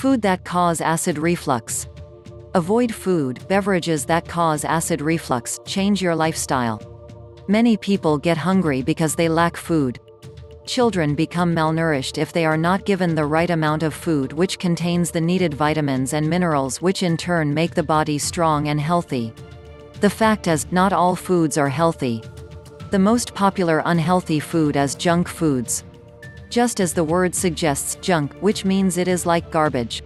Food that cause acid reflux. Avoid food, beverages that cause acid reflux, change your lifestyle. Many people get hungry because they lack food. Children become malnourished if they are not given the right amount of food which contains the needed vitamins and minerals which in turn make the body strong and healthy. The fact is, not all foods are healthy. The most popular unhealthy food is junk foods. Just as the word suggests, junk, which means it is like garbage.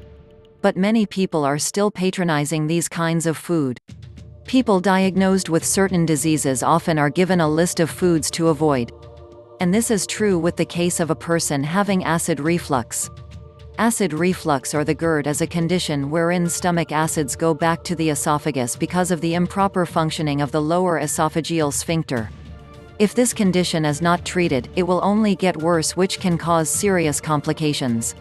But many people are still patronizing these kinds of food. People diagnosed with certain diseases often are given a list of foods to avoid. And this is true with the case of a person having acid reflux. Acid reflux or the GERD is a condition wherein stomach acids go back to the esophagus because of the improper functioning of the lower esophageal sphincter. If this condition is not treated, it will only get worse which can cause serious complications.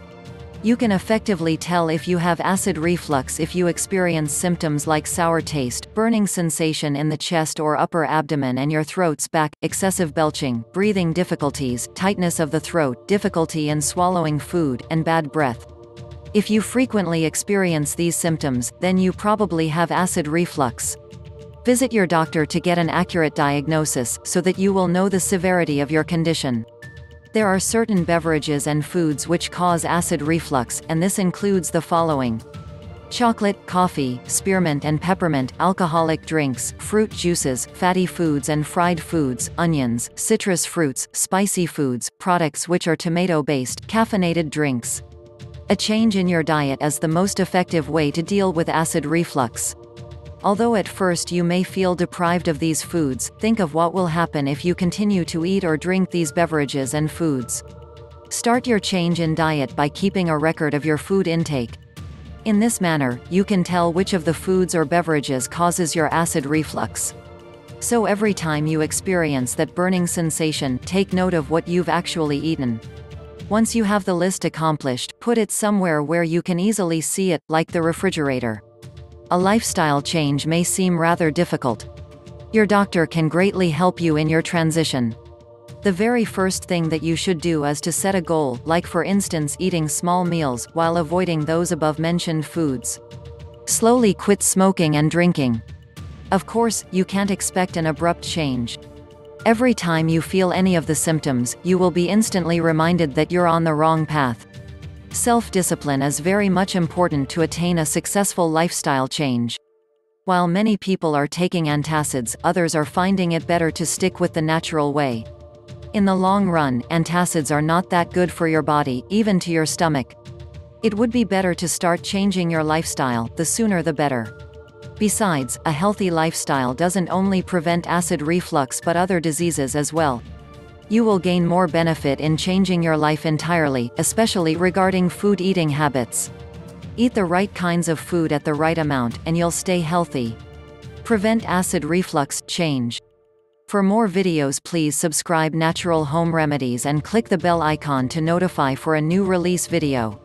You can effectively tell if you have acid reflux if you experience symptoms like sour taste, burning sensation in the chest or upper abdomen and your throat's back, excessive belching, breathing difficulties, tightness of the throat, difficulty in swallowing food, and bad breath. If you frequently experience these symptoms, then you probably have acid reflux. Visit your doctor to get an accurate diagnosis, so that you will know the severity of your condition. There are certain beverages and foods which cause acid reflux, and this includes the following. Chocolate, coffee, spearmint and peppermint, alcoholic drinks, fruit juices, fatty foods and fried foods, onions, citrus fruits, spicy foods, products which are tomato-based, caffeinated drinks. A change in your diet is the most effective way to deal with acid reflux. Although at first you may feel deprived of these foods, think of what will happen if you continue to eat or drink these beverages and foods. Start your change in diet by keeping a record of your food intake. In this manner, you can tell which of the foods or beverages causes your acid reflux. So every time you experience that burning sensation, take note of what you've actually eaten. Once you have the list accomplished, put it somewhere where you can easily see it, like the refrigerator. A lifestyle change may seem rather difficult. Your doctor can greatly help you in your transition. The very first thing that you should do is to set a goal, like for instance eating small meals, while avoiding those above mentioned foods. Slowly quit smoking and drinking. Of course, you can't expect an abrupt change. Every time you feel any of the symptoms, you will be instantly reminded that you're on the wrong path. Self-discipline is very much important to attain a successful lifestyle change. While many people are taking antacids, others are finding it better to stick with the natural way. In the long run, antacids are not that good for your body, even to your stomach. It would be better to start changing your lifestyle, the sooner the better. Besides, a healthy lifestyle doesn't only prevent acid reflux but other diseases as well. You will gain more benefit in changing your life entirely, especially regarding food eating habits. Eat the right kinds of food at the right amount, and you'll stay healthy. Prevent acid reflux, change. For more videos please subscribe Natural Home Remedies and click the bell icon to notify for a new release video.